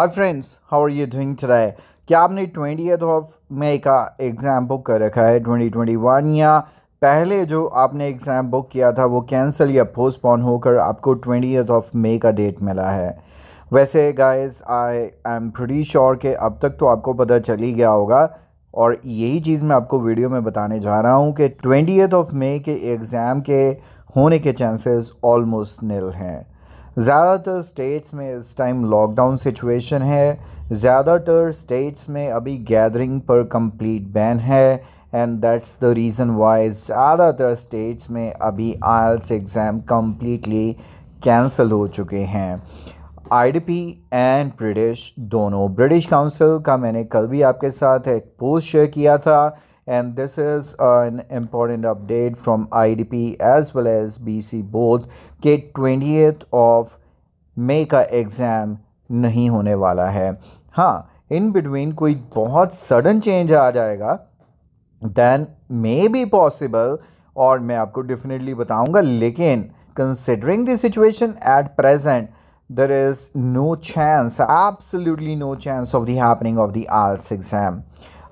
Hi friends how are you doing today क्या आपने twenty of May का exam book कर रखा है? 2021 या पहले जो आपने एग्ज़ाम बुक किया था, वो कैंसिल या पोस्टपोन होकर आपको ट्वेंटी ऑफ़ मई का डेट मिला है। वैसे guys I am pretty sure के अब तक तो आपको पता चल ही गया होगा और यही चीज़ मैं आपको वीडियो में बताने जा रहा हूँ कि ट्वेंटी ऑफ़ मई के एग्ज़ाम के होने के चांसेस ऑलमोस्ट नील हैं। ज़्यादातर स्टेट्स में इस टाइम लॉकडाउन सिचुएशन है। ज़्यादातर स्टेट्स में अभी गैदरिंग पर कंप्लीट बैन है and that's the reason why ज़्यादातर स्टेट्स में अभी आयल्स एग्ज़ाम कम्प्लीटली कैंसिल हो चुके हैं। आईडीपी एंड ब्रिटिश दोनों। ब्रिटिश काउंसिल का मैंने कल भी आपके साथ एक पोस्ट शेयर किया था and this is an important update from IDP as well as BC both कि ट्वेंटी ऑफ़ मई का एग्ज़ाम नहीं होने वाला है हाँ इन बिटवीन कोई बहुत सडन चेंज आ जाएगा दैन मे बी पॉसिबल और मैं आपको डेफिनेटली बताऊँगा लेकिन considering the situation at present there is no chance absolutely no chance of the happening of the IELTS exam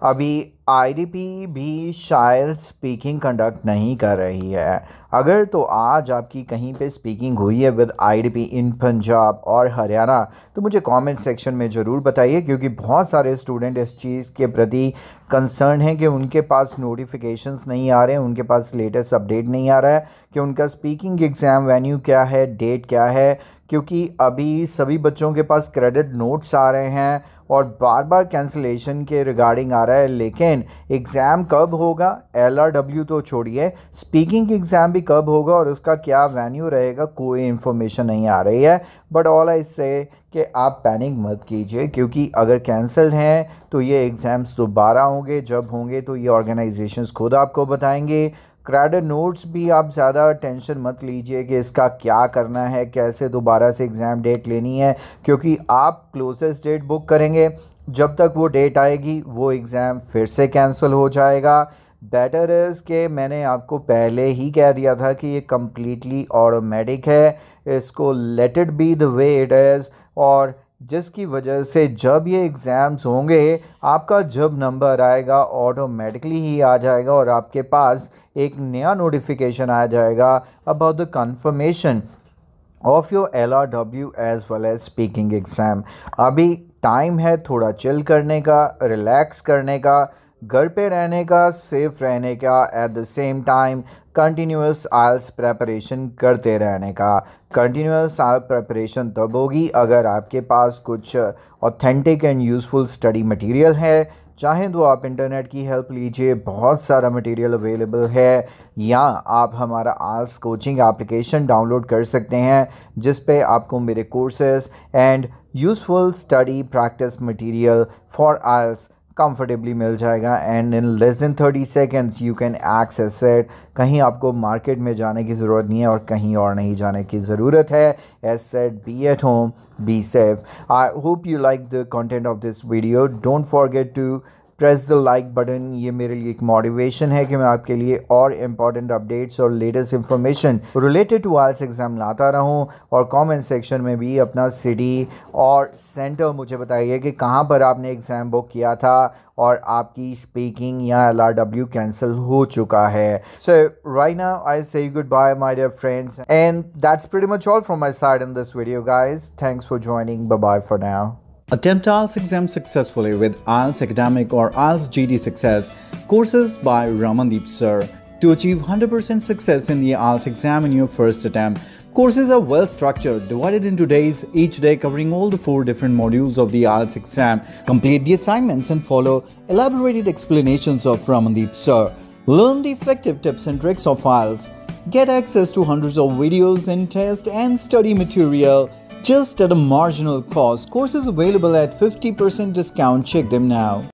अभी आईडीपी भी शायद स्पीकिंग कंडक्ट नहीं कर रही है। अगर तो आज आपकी कहीं पे स्पीकिंग हुई है विद आईडीपी इन पंजाब और हरियाणा तो मुझे कमेंट सेक्शन में ज़रूर बताइए, क्योंकि बहुत सारे स्टूडेंट इस चीज़ के प्रति कंसर्न हैं कि उनके पास नोटिफिकेशंस नहीं आ रहे हैं उनके पास लेटेस्ट अपडेट नहीं आ रहा है कि उनका स्पीकिंग एग्ज़ाम वेन्यू क्या है डेट क्या है क्योंकि अभी सभी बच्चों के पास क्रेडिट नोट्स आ रहे हैं और बार बार कैंसिलेशन के रिगार्डिंग आ रहा है, लेकिन एग्ज़ाम कब होगा? एल आर डब्ल्यू तो छोड़िए। स्पीकिंग एग्ज़ाम भी कब होगा और उसका क्या वेन्यू रहेगा, कोई इन्फॉर्मेशन नहीं आ रही है। बट ऑल आई से कि आप पैनिक मत कीजिए, क्योंकि अगर कैंसल्ड हैं तो ये एग्ज़ाम्स दोबारा होंगे, जब होंगे तो ये ऑर्गेनाइजेशंस खुद आपको बताएँगे। क्रेडिट नोट्स भी आप ज़्यादा टेंशन मत लीजिए कि इसका क्या करना है, कैसे दोबारा से एग्ज़ाम डेट लेनी है, क्योंकि आप क्लोजेस्ट डेट बुक करेंगे, जब तक वो डेट आएगी, वो एग्ज़ाम फिर से कैंसिल हो जाएगा। बेटर इज़ के मैंने आपको पहले ही कह दिया था कि ये कम्प्लीटली ऑटोमेटिक है, इसको let it be the way it is और जिसकी वजह से जब ये एग्ज़ाम्स होंगे, आपका जब नंबर आएगा ऑटोमेटिकली ही आ जाएगा और आपके पास एक नया नोटिफिकेशन आ जाएगा about the confirmation of your L R W as well as speaking exam अभी टाइम है थोड़ा चिल करने का रिलैक्स करने का, घर पे रहने का सेफ़ रहने का at the same time continuous IELTS preparation करते रहने का। कंटिन्यूस आयल प्रेपरेशन तब होगी अगर आपके पास कुछ authentic and useful study material है। चाहें तो आप इंटरनेट की हेल्प लीजिए, बहुत सारा मटेरियल अवेलेबल है। या आप हमारा आल्स कोचिंग एप्लीकेशन डाउनलोड कर सकते हैं, जिस पे आपको मेरे courses and useful study practice material for IELTS comfortably मिल जाएगा and in less than thirty seconds you can access it कहीं आपको मार्केट में जाने की ज़रूरत नहीं है और कहीं और नहीं जाने की ज़रूरत है. As said be at home be safe I hope you like the content of this video don't forget to press the like button ये मेरे लिए एक मोटिवेशन है कि मैं आपके लिए और इंपॉर्टेंट अपडेट्स और latest information related to IELTS exam लाता रहूँ और कमेंट सेक्शन में भी अपना सिटी और सेंटर मुझे बताइए कि कहाँ पर आपने एग्ज़ाम बुक किया था और आपकी स्पीकिंग या एल आर डब्ल्यू कैंसिल हो चुका है। सो right now I say goodbye my dear friends and that's pretty much all from my side in this video guys thanks for joining bye for now Attempt IELTS exam successfully with IELTS Academic or IELTS GD Success courses by Ramandeep Sir to achieve 100% success in the IELTS exam in your first attempt. Courses are well structured, divided into days, each day covering all the four different modules of the IELTS exam. Complete the assignments and follow elaborated explanations of Ramandeep Sir. Learn the effective tips and tricks of IELTS. Get access to hundreds of videos and test and study material just at a marginal cost. Courses available at 50% discount. Check them now.